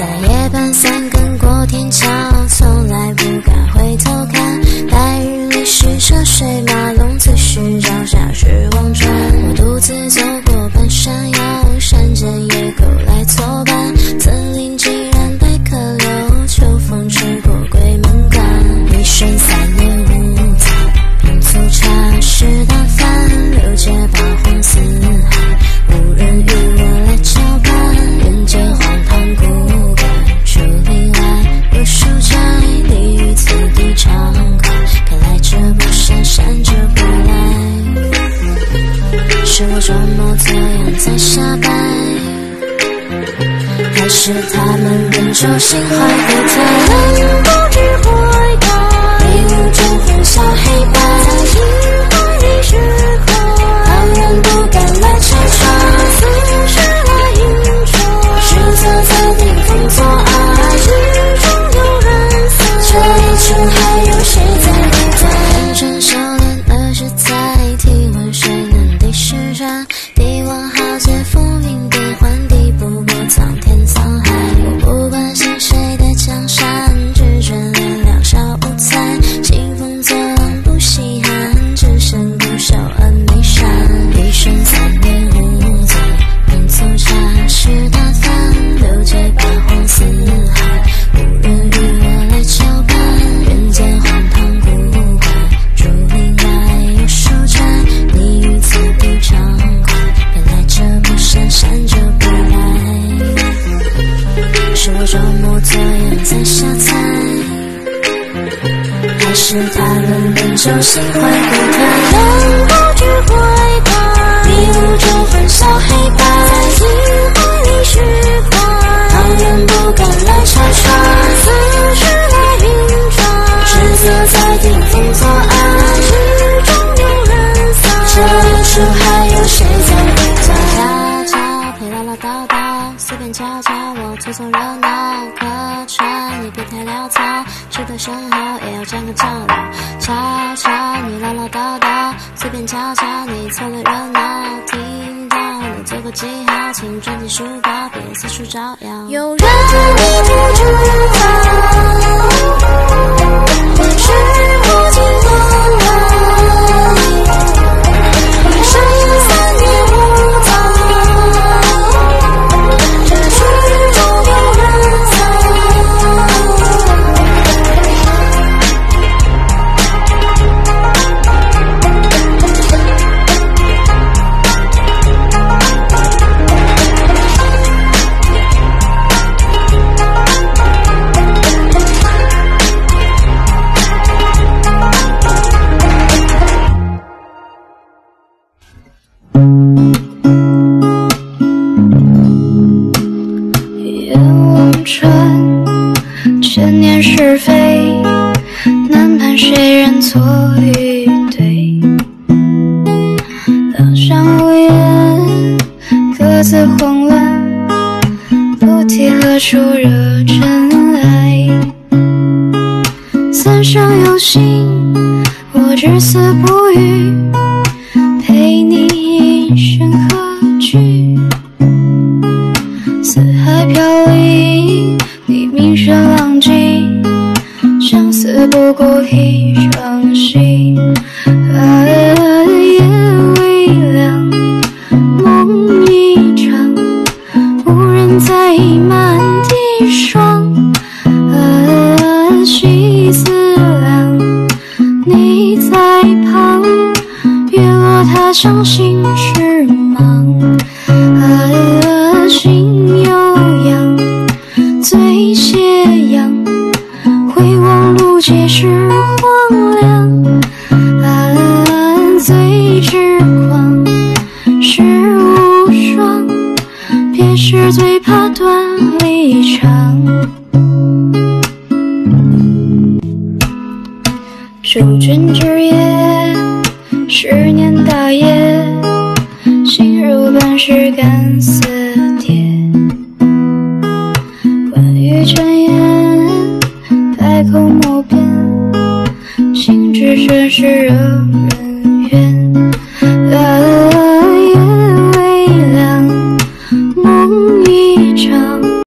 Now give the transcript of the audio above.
在夜半三更过天桥从来不敢回头看。白日里是车水马龙此时脚下是忘是我装模作样在瞎掰，还是他们本就心怀不太装模作样在瞎猜，还是他们本就心怀不太冷，不惧回答，迷雾中欢笑黑白，在阴海里虚幻，旁人不敢来拆穿，思绪来运转，指责在顶风作凑凑热闹，可劝你别太潦草，吃得生蚝也要占个较量。悄悄，你唠唠叨叨，随便瞧瞧，你凑个热闹，听到你做个记号，请装进书包，别四处招摇。有人迷途知返，青春千年是非难判谁人错与对。两厢无言各自慌乱不提何处惹尘埃。三生有幸我至死不渝。心事忙，啊，心悠扬，醉斜阳，回望路皆是荒凉，啊，最痴狂世无双，别时最怕断离场。守君之夜，十年。大业，心如磐石干似铁。万语千言，百口莫辩。心知这是热。